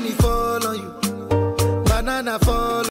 money fall on you. Banana fall